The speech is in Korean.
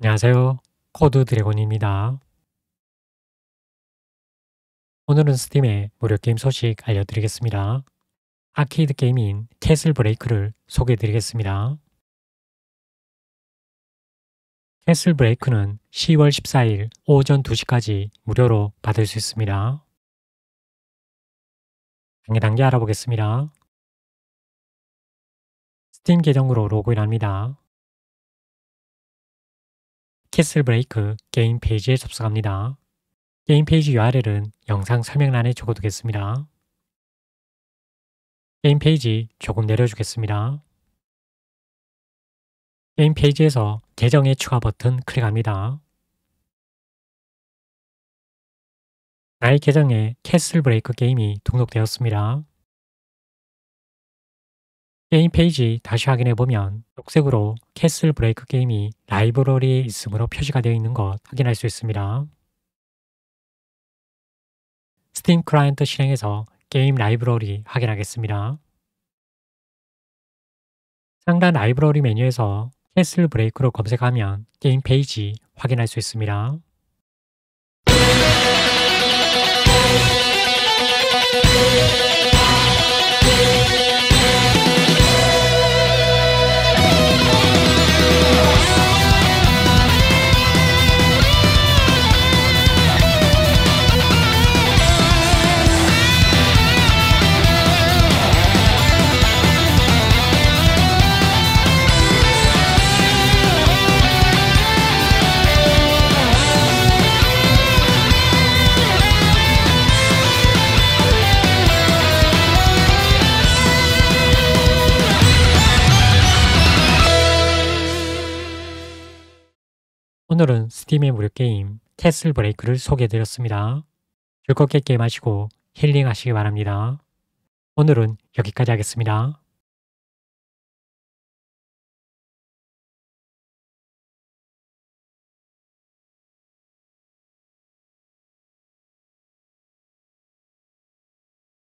안녕하세요. 코드 드래곤입니다. 오늘은 스팀의 무료 게임 소식 알려드리겠습니다. 아케이드 게임인 캐슬 브레이크를 소개해드리겠습니다. 캐슬 브레이크는 10월 14일 오전 2시까지 무료로 받을 수 있습니다. 단계 단계 알아보겠습니다. 스팀 계정으로 로그인합니다. 캐슬 브레이크 게임 페이지에 접속합니다. 게임 페이지 URL은 영상 설명란에 적어두겠습니다. 게임 페이지 조금 내려주겠습니다. 게임 페이지에서 계정에 추가 버튼 클릭합니다. 나의 계정에 캐슬 브레이크 게임이 등록되었습니다. 게임 페이지 다시 확인해 보면 녹색으로 Castle Break 게임이 라이브러리에 있으므로 표시가 되어 있는 것 확인할 수 있습니다. 스팀 클라이언트 실행에서 게임 라이브러리 확인하겠습니다. 상단 라이브러리 메뉴에서 Castle Break로 검색하면 게임 페이지 확인할 수 있습니다. 오늘은 Steam의 무료 게임 Castle Break를 소개해드렸습니다. 즐겁게 게임하시고 힐링하시기 바랍니다. 오늘은 여기까지 하겠습니다.